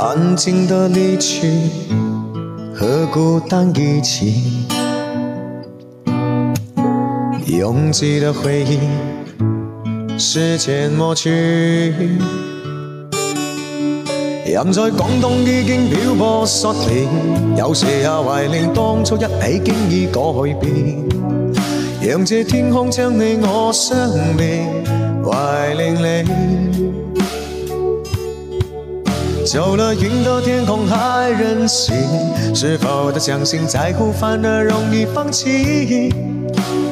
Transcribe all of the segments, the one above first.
安静的离去，和孤单一起。拥挤的回忆，时间抹去。人在广东已经漂泊十年，有时也怀念当初一起经已改变。让这天空将你我相连，怀念你。走了，云到天空还任性，是否的相信在乎反而容易放弃？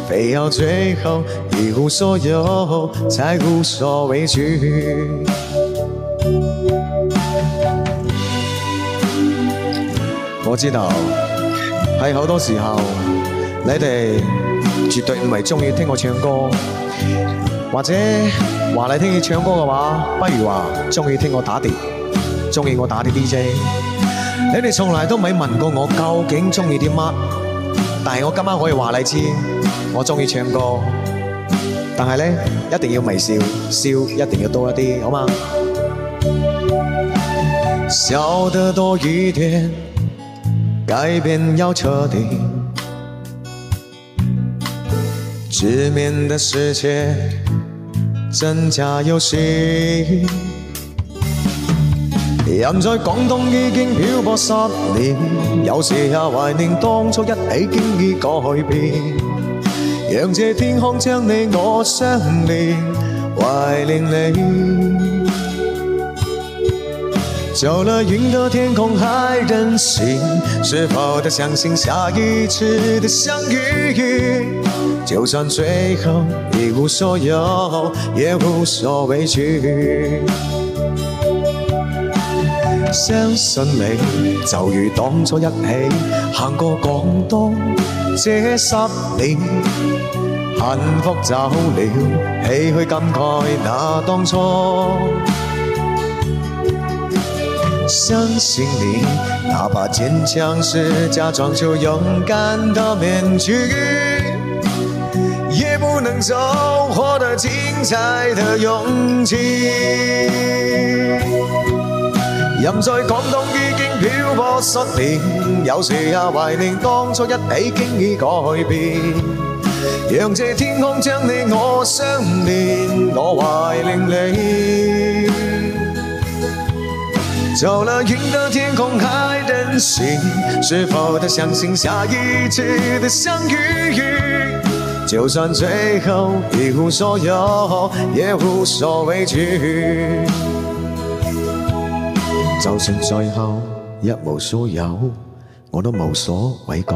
非要最后一无所有才无所畏惧。我知道，喺好多时候，你哋绝对唔系中意听我唱歌，或者话你听你唱歌嘅话，不如话中意听我打碟。中意我打的 DJ，你哋从来都未问过我究竟中意啲乜，但系我今晚可以话你知，我中意唱歌，但系咧一定要微笑，笑一定要多一啲，好嘛？笑得多一点，改变要彻底，直面的世界，真假游戏。人在广东已经漂泊十年，有时也怀念当初一起经已改变。让这天空将你我相连，怀念你。走了云的天空还任性，是否得相信下一次的相遇？就算最后一无所有，也无所畏惧。相信你，就如当初一起行过广东这十年，幸福走了，唏嘘感慨那当初。相信你，哪怕坚强是假装着勇敢的面具，也不能走，获得精彩的勇气。人在广东已经漂泊十年，有时也怀念当初一起经已改变。让这天空将你我相连，我怀念你。就了云的天空还任性，是否他相信下一次的相遇？就算最后一无所有，也无所畏惧。就算最后一无所有，我都无所畏惧。